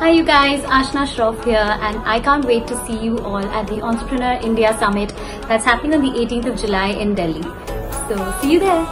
Hi you guys, Aashna Shroff here and I can't wait to see you all at the Entrepreneur India Summit that's happening on the 18th of July in Delhi. So see you there.